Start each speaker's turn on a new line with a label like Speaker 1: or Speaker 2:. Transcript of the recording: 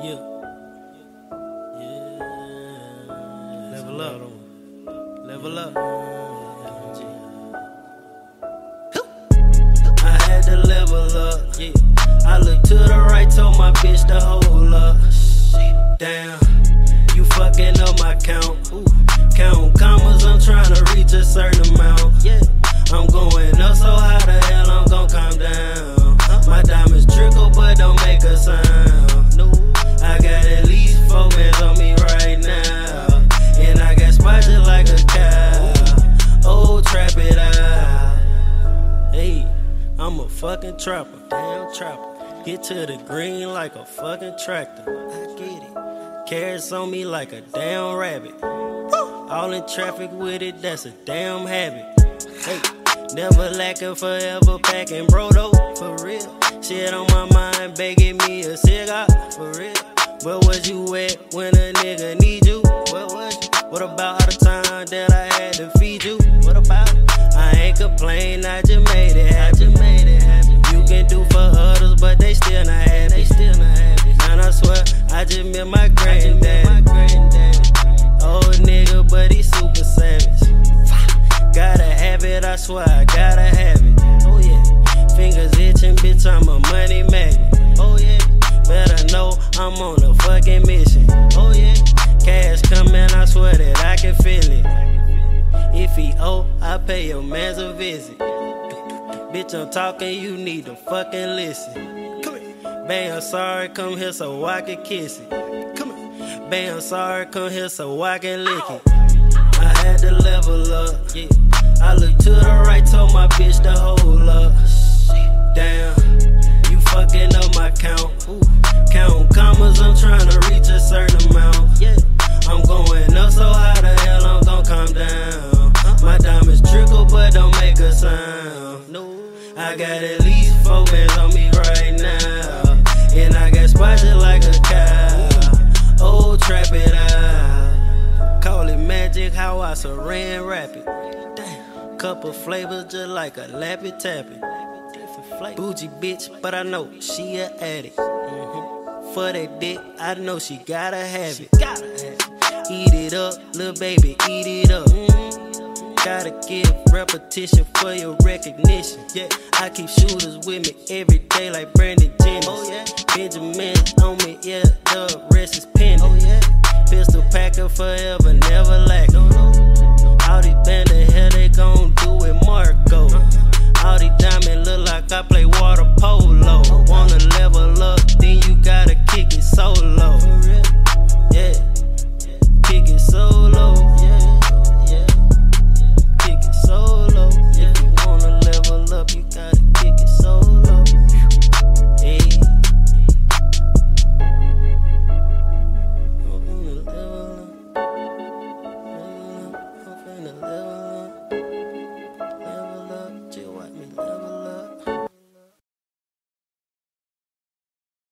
Speaker 1: Yeah. Yeah. Level up. Level up. I had to level up. Yeah. I look to the right, told my bitch to hold fucking trapper, damn trapper. Get to the green like a fucking tractor. I get it. Carrots on me like a damn rabbit. All in traffic with it, that's a damn habit. Hey, never lacking, forever packing, bro, though, for real. Shit on my mind, begging me a cigar, for real. But was you at when a nigga need you? What was you? What about all the time that I had to feed you? What about? I ain't complain, I just made it happen. Still not happy. They still not happy. Man, I swear, I just miss my granddad. My granddad. Old nigga, but he super savage. Gotta have it, I swear, I gotta have it. Oh yeah. Fingers itching, bitch, I'm a money magnet. Oh yeah. Better know I'm on a fucking mission. Oh yeah. Cash coming, I swear that I can feel it. If he owe, I pay your man's a visit. Bitch, I'm talking, you need to fucking listen. Bam, sorry, come here so I can kiss it. Come here. Bam, sorry, come here so I can lick it. I had to level up, yeah. I look to the right, told my bitch to hold up. Damn, you fucking up my count. Ooh. Count commas, I'm trying to reach a certain amount. Yeah, I'm going up, so high the hell I'm gonna calm down? My diamonds trickle, but don't make a sound. No, I got at least four bands on me right and I got just like a cow. Oh, trap it out. Call it magic, how I saran wrap it. Damn. Couple flavors just like a Laffy Taffy. Bougie bitch, but I know she a addict. Mhm. For that dick, I know she gotta have it. Eat it up, little baby, eat it up. Mhm. Gotta give repetition for your recognition. Yeah, I keep shooters with me every day like Brandon Jennings. Oh yeah, Benjamin's on me, yeah, the rest is pending. Oh yeah, pistol packer forever, never lack. No, no. All these band the hell they gon' do with Marco. Uh-huh. All these diamonds look like I play